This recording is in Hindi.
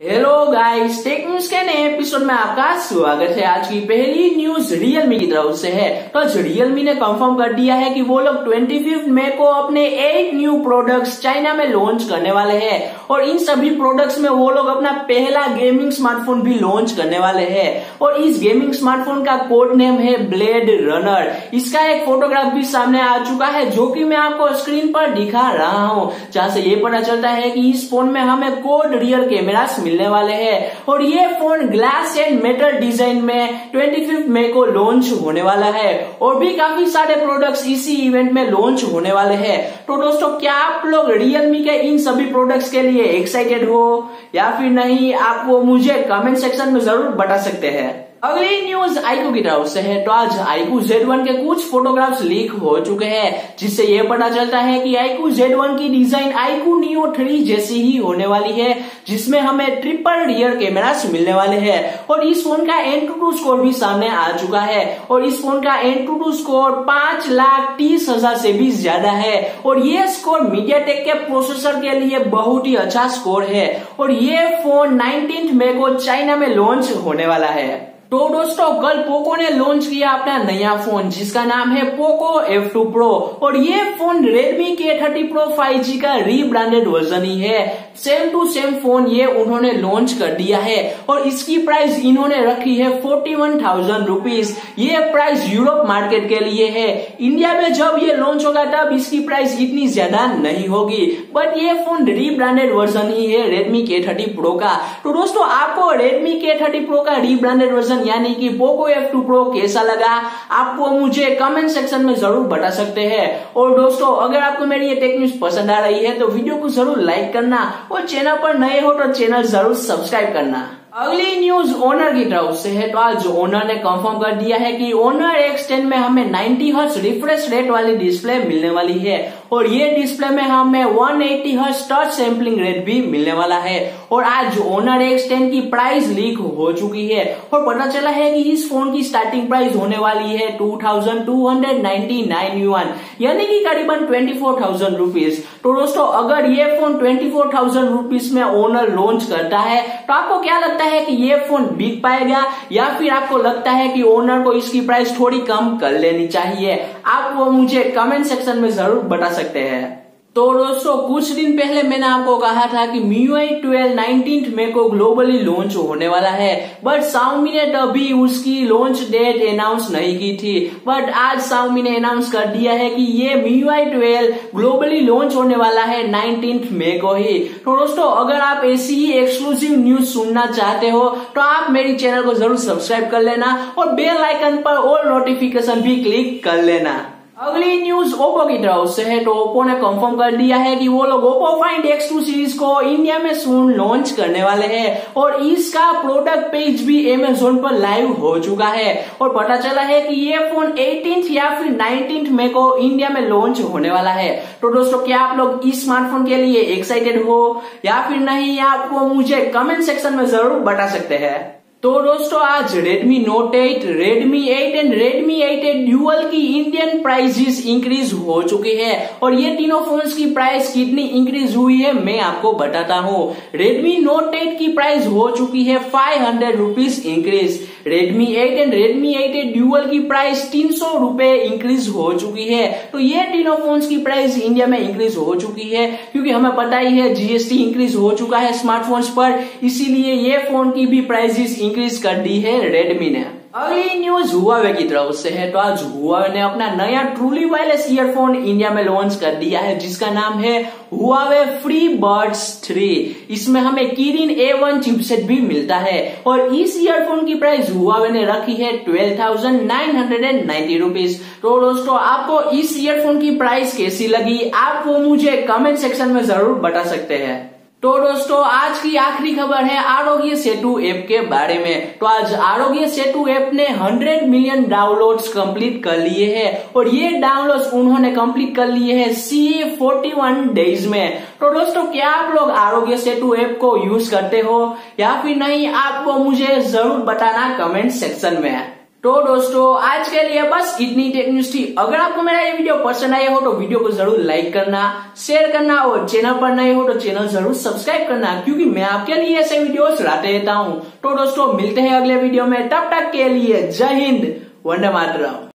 हेलो गाइस टेक न्यूज़ के नए एपिसोड में आपका स्वागत है। आज की पहली न्यूज़ रियलमी की तरफ़ से है। तो रियलमी ने कंफर्म कर दिया है कि वो लोग ट्वेंटी फिफ्थ मे को अपने एट न्यू प्रोडक्ट्स चाइना में लॉन्च करने वाले हैं। और इन सभी प्रोडक्ट्स में वो लोग अपना पहला गेमिंग स्मार्टफ़ोन भी लॉन्च करने वाले है। और इस गेमिंग स्मार्टफ़ोन का कोड नेम है ब्लेड रनर इसका एक फोटोग्राफ भी सामने आ चुका है, जो की मैं आपको स्क्रीन पर दिखा रहा हूँ। जहाँ से ये पता चलता है की इस फ़ोन में हमें कोड रियर कैमरा मिलने वाले हैं। और ये phone glass and metal design में ट्वेंटी फिफ्थ मे को लॉन्च होने वाला है। और भी काफ़ी सारे प्रोडक्ट्स इसी इवेंट में लॉन्च होने वाले हैं। तो दोस्तों, क्या आप लोग रियलमी के इन सभी प्रोडक्ट्स के लिए एक्साइटेड हो? या फिर नहीं, आप वो मुझे कमेंट सेक्शन में ज़रूर बता सकते हैं। अगली न्यूज़ आईकू की तरफ़ से है तो आज आईकू जेड वन के कुछ फोटोग्राफ्स लीक हो चुके हैं, जिससे यह पता चलता है कि आईकू जेड वन की डिज़ाइन आईकू नियो थ्री जैसी ही होने वाली है, जिसमें हमें ट्रिपल रियर कैमरा मिलने वाले हैं। और इस फ़ोन का एन टू टू स्कोर भी सामने आ चुका है, और इस फ़ोन का एन टू टू स्कोर पाँच लाख तीस हज़ार से भी ज़्यादा है। और ये स्कोर मीडिया टेक के प्रोसेसर के लिए बहुत ही अच्छा स्कोर है। और ये फ़ोन नाइनटीन मे को चाइना में लॉन्च होने वाला है। तो दोस्तों कल पोको ने लॉन्च किया अपना नया फ़ोन जिसका नाम है पोको F2 Pro और ये phone Redmi K30 Pro 5G का रीब्रांडेड वर्जन ही है। सेम टू सेम फ़ोन ये उन्होंने लॉन्च कर दिया है। और इसकी प्राइस इन्होंने रखी है फोर्टी वन थाउज़ेंड रुपीज़ ये प्राइस यूरोप मार्केट के लिए है। इंडिया में जब ये लॉन्च होगा, तब इसकी प्राइस इतनी ज़्यादा नहीं होगी। बट ये फ़ोन रीब्रांडेड वर्जन ही है Redmi K30 Pro का। तो दोस्तों, आपको Redmi K30 Pro का रीब्रांडेड वर्जन वर्जन यानी कि पोको F2 Pro कैसा लगा, आपको मुझे कमेंट सेक्शन में ज़रूर बता सकते हैं। और दोस्तों, अगर आपको मेरी ये टेक न्यूज़ पसंद आ रही है तो वीडियो को ज़रूर लाइक करना और चैनल पर नए हो तो चैनल ज़रूर सब्सक्राइब करना। अगली न्यूज़ ओनर की तरफ़ से है तो आज ओनर ने कंफर्म कर दिया है कि ओनर एक्स टेन में हमें 90 हर्ट्ज रिफ्रेश रेट वाली डिस्प्ले मिलने वाली है। और ये डिस्प्ले में हमें 180 एट्टी टच सैम्पलिंग रेट भी मिलने वाला है। और आज ओनर एक्स टेन की प्राइस लीक हो चुकी है। और पता चला है कि इस फ़ोन की स्टार्टिंग प्राइस होने वाली है two thousand two hundred ninety nine yuan यानी कि करीबन ट्वेंटी फोर थाउज़ेंड रुपीज़ तो दोस्तों, अगर ये phone twenty four thousand rupees में ओनर लॉन्च करता है तो आपको क्या लगता है कि ये फ़ोन बिक पाएगा? या फिर आपको लगता है कि ओनर को इसकी प्राइस थोड़ी कम कर लेनी चाहिए? आप वो मुझे कमेंट सेक्शन में ज़रूर बता सकते हैं। तो दोस्तों, कुछ दिन पहले मैंने आपको कहा था कि MIUI 12 नाइनटीन मे को ग्लोबली लॉन्च होने वाला है। बट साउमी ने तभी उसकी लॉन्च डेट अनाउंस नहीं की थी। बट आज साउमी ने अनाउंस कर दिया है कि ये MIUI 12 ग्लोबली लॉन्च होने वाला है नाइनटीन मे को ही। तो दोस्तों, अगर आप ऐसी ही एक्सक्लूसिव न्यूज़ सुनना चाहते हो तो आप मेरी चैनल को ज़रूर सब्सक्राइब कर लेना और बेल आइकन पर ऑल नोटिफिकेशन भी क्लिक कर लेना। अगली न्यूज़ ओप्पो की तरफ़ से है तो ओप्पो ने कंफर्म कर दिया है कि वो लोग ओप्पो फाइंड X2 सीरीज़ को इंडिया में सून लॉन्च करने वाले हैं और इसका प्रोडक्ट पेज भी अमेजोन पर लाइव हो चुका है। और पता चला है कि ये फ़ोन 18th या फिर 19th में को इंडिया में लॉन्च होने वाला है। तो दोस्तों, क्या आप लोग इस स्मार्टफ़ोन के लिए एक्साइटेड हो या फिर नहीं आपको मुझे कमेंट सेक्शन में ज़रूर बता सकते हैं। तो दोस्तों आज Redmi Note 8, Redmi 8 and Redmi 8 dual की इंडियन प्राइजेस इंक्रीज हो चुके हैं। और ये तीनों फोन्स की प्राइस कितनी इंक्रीज हुई है मैं आपको बताता हूँ। Redmi Note 8 की प्राइस हो चुकी है five hundred increase Redmi 8 and Redmi 8 dual की प्राइस तीन सौ इंक्रीज हो चुकी है। तो ये तीनों फ़ोन की प्राइस इंडिया में इंक्रीज हो चुकी है, क्योंकि हमें पता ही है जीएसटी इंक्रीज हो चुका है स्मार्टफोन्स पर, इसीलिए ये फ़ोन की भी प्राइजेस इंक्रीज कर दी है रेडमी ने। अगली न्यूज़ हुआवे की तरफ़ से है तो आज हुआवे ने अपना नया ट्रूली वायरलेस ईयरफोन इंडिया में लॉन्च कर दिया है, जिसका नाम है हुआवे फ्री बर्ड्स थ्री इसमें हमें किरिन ए वन चिपसेट भी मिलता है, और इस ईयरफोन की प्राइस हुआवे ने रखी है twelve thousand nine hundred and ninety rupees तो दोस्तों, आपको इस ईयरफोन की प्राइस कैसी लगी? आप वो मुझे कमेंट सेक्शन में ज़रूर बता सकते हैं। तो दोस्तों, आज की आखिरी खबर है आरोग्य सेतु ऐप के बारे में। तो आज आरोग्य सेतु ऐप ने 100 मिलियन डाउनलोड्स कंप्लीट कर लिए हैं और ये डाउनलोड्स उन्होंने कंप्लीट कर लिए हैं सी फोर्टी वन डेज़ में। तो दोस्तों, क्या आप लोग आरोग्य सेतु ऐप को यूज़ करते हो? या फिर नहीं आपको मुझे ज़रूर बताना कमेंट सेक्शन में। तो दोस्तों, आज के लिए बस इतनी टेक न्यूज़ थी। अगर आपको मेरा ये वीडियो पसंद आया हो तो वीडियो को ज़रूर लाइक करना शेयर करना और चैनल पर नए हो तो चैनल ज़रूर सब्सक्राइब करना, क्योंकि मैं आपके लिए ऐसे वीडियोस लाते रहता हूँ। तो दोस्तों, मिलते हैं अगले वीडियो में। तब तक के लिए जय हिंद, वंदे मातरम।